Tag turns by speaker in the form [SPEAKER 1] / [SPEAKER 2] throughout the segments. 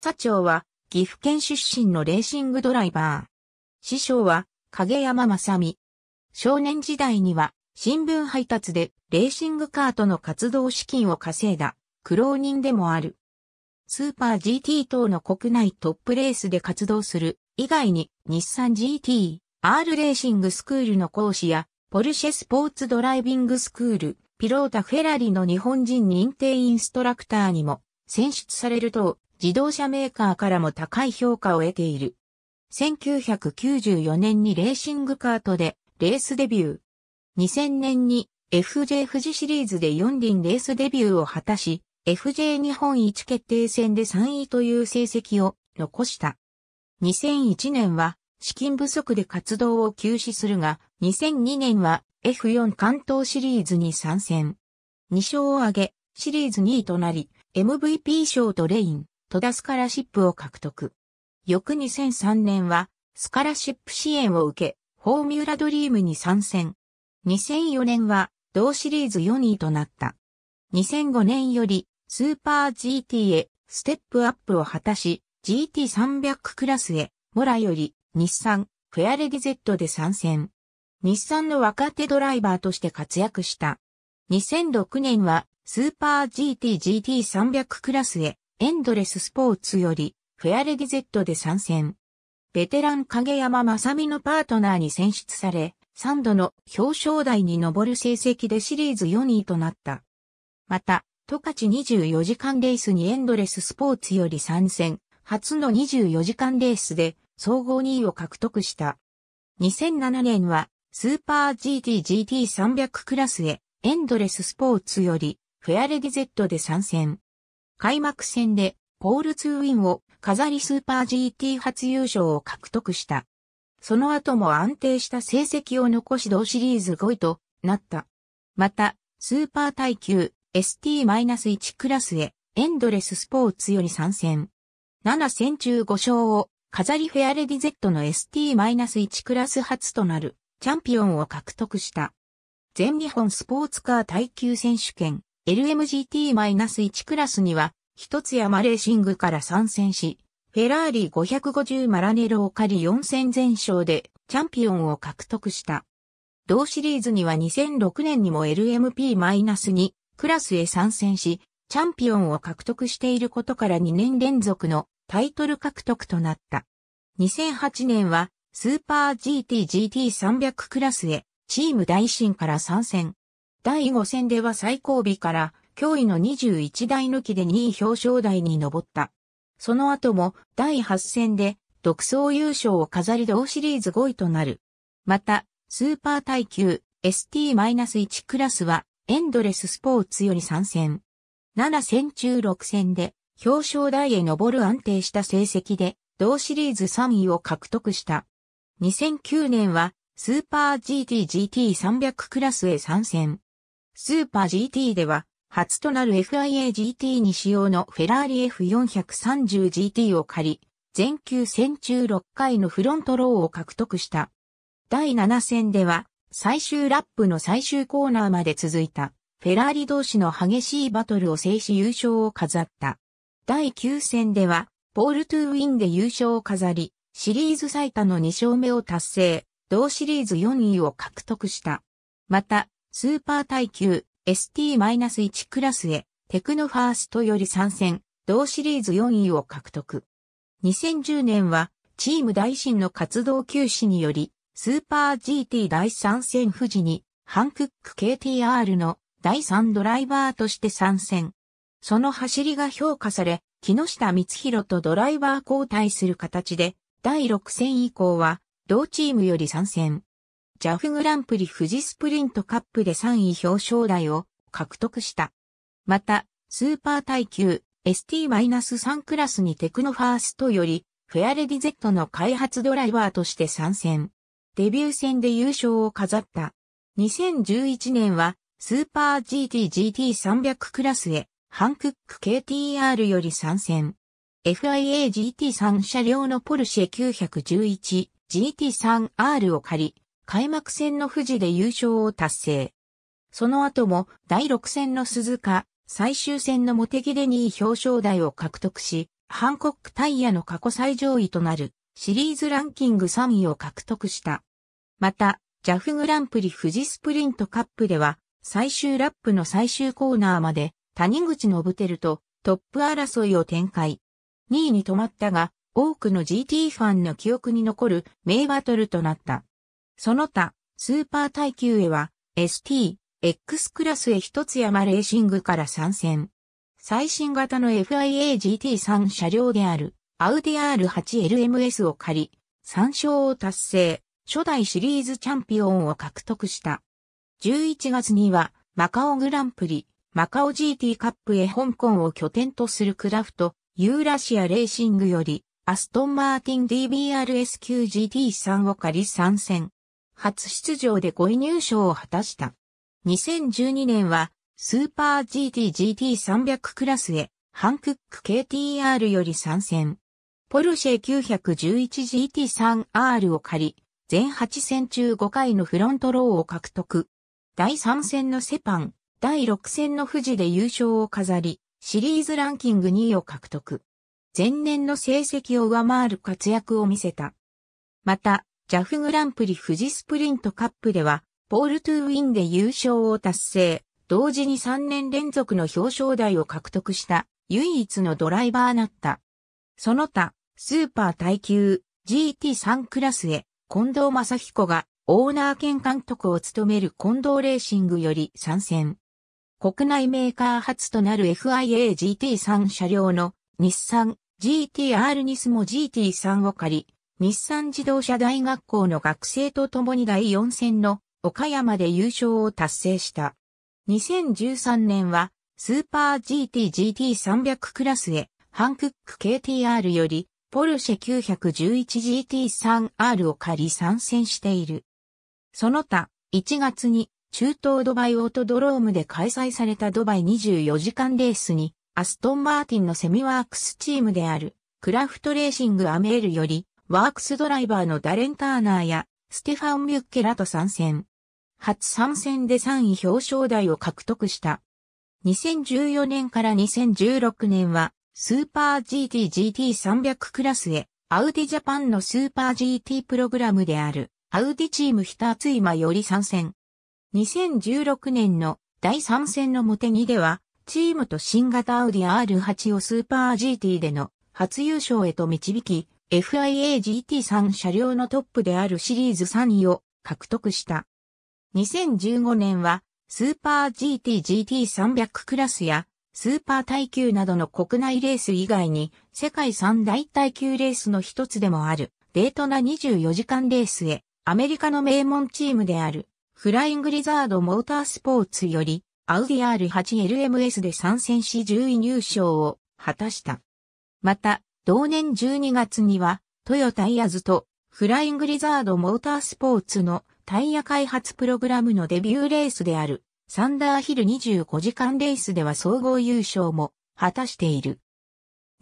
[SPEAKER 1] 佐長は岐阜県出身のレーシングドライバー。師匠は影山正美。少年時代には新聞配達でレーシングカートの活動資金を稼いだ苦労人でもある。スーパー GT 等の国内トップレースで活動する以外に日産 GT、R レーシングスクールの講師やポルシェスポーツドライビングスクール、ピロータフェラリの日本人認定インストラクターにも選出されると自動車メーカーからも高い評価を得ている。1994年にレーシングカートでレースデビュー。2000年に FJ 富士シリーズで4輪レースデビューを果たし、FJ 日本一決定戦で3位という成績を残した。2001年は資金不足で活動を休止するが、2002年は F4 関東シリーズに参戦。2勝を挙げ、シリーズ2位となり、MVP 賞とレイン、トダスカラシップを獲得。翌2003年は、スカラシップ支援を受け、フォーミュラドリームに参戦。2004年は、同シリーズ4位となった。2005年より、スーパー GT へステップアップを果たし、GT300 クラスへ、モラより日産、フェアレディ Z で参戦。日産の若手ドライバーとして活躍した。2006年はスーパー GT GT300 クラスへエンドレススポーツよりフェアレディ Z で参戦。ベテラン影山正美のパートナーに選出され、3度の表彰台に上る成績でシリーズ4位となった。また、十勝24時間レースにエンドレススポーツより参戦、初の24時間レースで総合2位を獲得した。2007年はスーパー GT GT300 クラスへエンドレススポーツよりフェアレディ Z で参戦。開幕戦でポールツーウィンを飾りスーパー GT 初優勝を獲得した。その後も安定した成績を残し同シリーズ5位となった。また、スーパー耐久 ST-1 クラスへエンドレススポーツより参戦。7戦中5勝を飾りフェアレディ Z の ST-1 クラス初となるチャンピオンを獲得した。全日本スポーツカー耐久選手権 LMGT-1 クラスには一つ山レーシングから参戦し、フェラーリ550マラネロを借り4戦全勝でチャンピオンを獲得した。同シリーズには2006年にも LMP-2 クラスへ参戦し、チャンピオンを獲得していることから2年連続のタイトル獲得となった。2008年はスーパー GT GT300 クラスへチーム大進から参戦。第5戦では最後尾から驚異の21台抜きで2位表彰台に上った。その後も第8戦で独走優勝を飾り同シリーズ5位となる。また、スーパー耐久 ST-1 クラスはエンドレススポーツより参戦。7戦中6戦で表彰台へ上る安定した成績で、同シリーズ3位を獲得した。2009年は、スーパー GT GT300 クラスへ参戦。スーパー GT では、初となる FIA GT に使用のフェラーリ F430GT を借り、全球戦中6回のフロントローを獲得した。第7戦では、最終ラップの最終コーナーまで続いた、フェラーリ同士の激しいバトルを制し優勝を飾った。第9戦では、ポールトゥウィンで優勝を飾り、シリーズ最多の2勝目を達成、同シリーズ4位を獲得した。また、スーパー耐久 ST-1 クラスへテクノファーストより参戦、同シリーズ4位を獲得。2010年はチーム大進の活動休止により、スーパー GT 第3戦富士に、ハンクック KTR の第3ドライバーとして参戦。その走りが評価され、木下光弘とドライバー交代する形で、第6戦以降は、同チームより参戦。ジャフグランプリ富士スプリントカップで3位表彰台を獲得した。また、スーパー耐久 ST-3 クラスにテクノファーストより、フェアレディ Z の開発ドライバーとして参戦。デビュー戦で優勝を飾った。2011年は、スーパー GT GT300 クラスへハンクック KTR より参戦。FIA GT3 車両のポルシェ911 GT3R を借り、開幕戦の富士で優勝を達成。その後も第6戦の鈴鹿、最終戦のモテギで2位表彰台を獲得し、ハンコックタイヤの過去最上位となるシリーズランキング3位を獲得した。また、ジャフグランプリ富士スプリントカップでは最終ラップの最終コーナーまで谷口信輝とトップ争いを展開。2位に止まったが、多くの GT ファンの記憶に残る名バトルとなった。その他、スーパー耐久へは ST、X クラスへ一つ山レーシングから参戦。最新型の FIA GT3 車両であるアウディ R8LMS を借り、3勝を達成、初代シリーズチャンピオンを獲得した。11月にはマカオグランプリ、マカオ GT カップへ香港を拠点とするクラフト、ユーラシアレーシングより、アストンマーティン DBRSQGT3 を借り参戦。初出場で5位入賞を果たした。2012年は、スーパー GT GT300 クラスへ、ハンクック KTR より参戦。ポルシェ 911GT3R を借り、全8戦中5回のフロントローを獲得。第3戦のセパン、第6戦の富士で優勝を飾り、シリーズランキング2位を獲得。前年の成績を上回る活躍を見せた。また、ジャフグランプリ富士スプリントカップでは、ポールトゥーウィンで優勝を達成、同時に3年連続の表彰台を獲得した唯一のドライバーなった。その他、スーパー耐久 GT3 クラスへ、近藤正彦がオーナー兼監督を務める近藤レーシングより参戦。国内メーカー初となる FIA GT3 車両の日産 GTR ニスモ GT3 を借り、日産自動車大学校の学生と共に第4戦の岡山で優勝を達成した。2013年はスーパー GT GT300 クラスへハンクック KTR よりポルシェ 911GT3R を借り参戦している。その他、1月に中東ドバイオートドロームで開催されたドバイ24時間レースに、アストンマーティンのセミワークスチームである、クラフトレーシング AMR より、ワークスドライバーのダレン・ターナーや、ステファン・ミュッケらと参戦。初参戦で3位表彰台を獲得した。2014年から2016年は、スーパー GT GT300 クラスへ、アウディジャパンのスーパー GT プログラムである、アウディチームヒトツヤマより参戦。2016年の第3戦のモテギでは、チームと新型アウディ R8 をスーパー GT での初優勝へと導き、FIA GT3 車両のトップであるシリーズ3位を獲得した。2015年は、スーパー GT GT300 クラスや、スーパー耐久などの国内レース以外に、世界三大耐久レースの一つでもある、デートナ24時間レースへ、アメリカの名門チームである、フライングリザードモータースポーツより、アウディ R8LMS で参戦し10位入賞を果たした。また、同年12月には、トヨタイヤズとフライングリザードモータースポーツのタイヤ開発プログラムのデビューレースである、サンダーヒル25時間レースでは総合優勝も果たしている。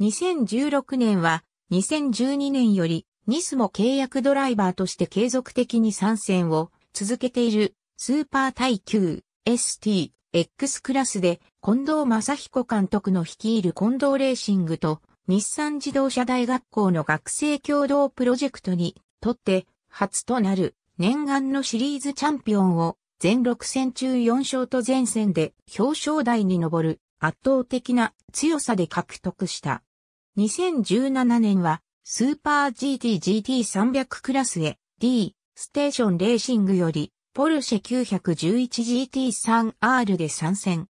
[SPEAKER 1] 2016年は2012年よりニスも契約ドライバーとして継続的に参戦を続けているスーパー耐久 ST X クラスで近藤正彦監督の率いる近藤レーシングと日産自動車大学校の学生共同プロジェクトにとって初となる念願のシリーズチャンピオンを全6戦中4勝と前戦で表彰台に上る圧倒的な強さで獲得した。2017年はスーパー GT GT300 クラスへ D ステーションレーシングより、ポルシェ 911GT3R で参戦。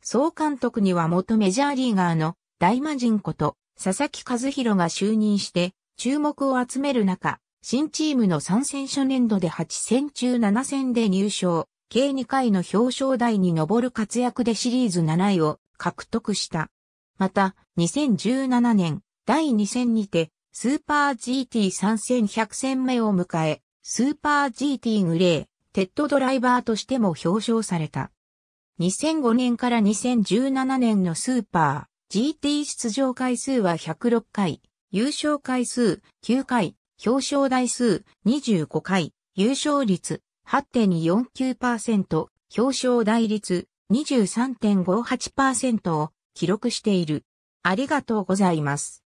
[SPEAKER 1] 総監督には元メジャーリーガーの大魔人こと佐々木和弘が就任して注目を集める中、新チームの参戦初年度で8戦中7戦で入賞、計2回の表彰台に上る活躍でシリーズ7位を獲得した。また、2017年、第2戦にて、スーパー GT 参戦100戦目を迎え、スーパー GT グレー、テッドドライバーとしても表彰された。2005年から2017年のスーパー GT 出場回数は106回、優勝回数9回、表彰台数25回、優勝率8.49%、表彰台率23.58%を記録している。ありがとうございます。